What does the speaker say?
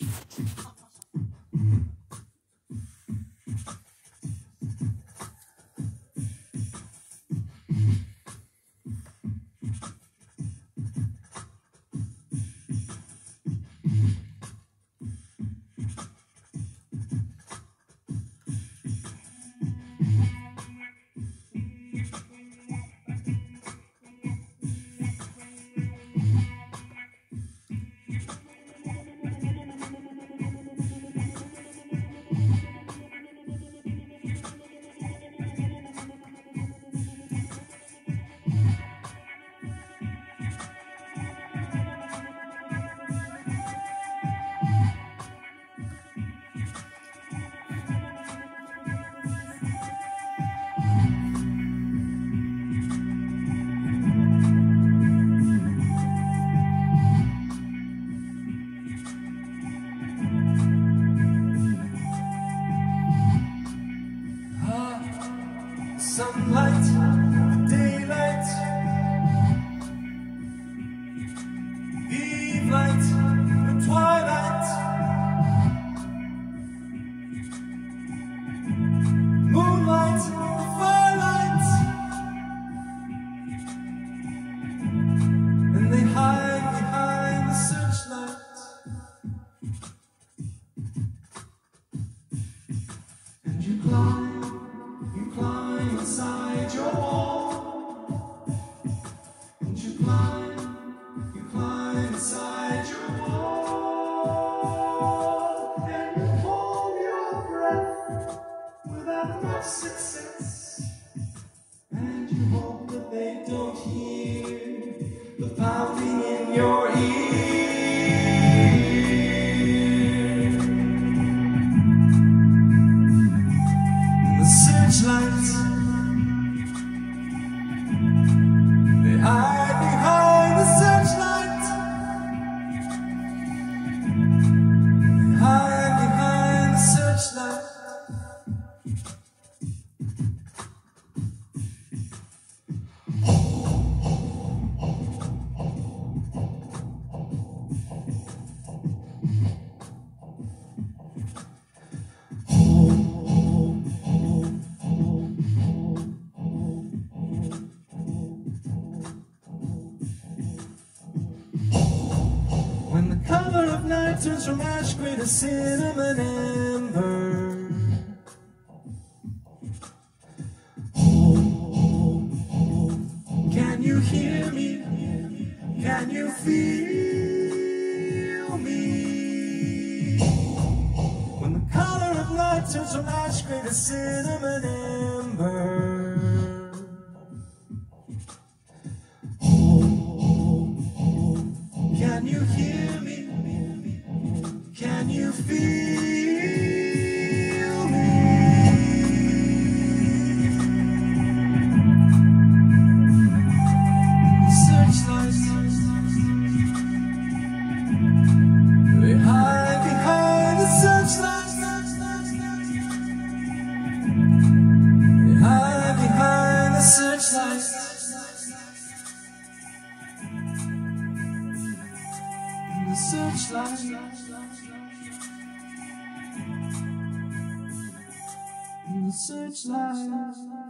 Mm-hmm. Sunlight, daylight, eve light, the twilight, moonlight, firelight, and they hide behind the searchlight. And you climb, they don't hear the pounding in your ear. Night turns from ash gray to cinnamon amber Can you hear me? Can you feel me? When the color of night turns from ash gray to cinnamon amber Can you hear searchlight. The searchlight.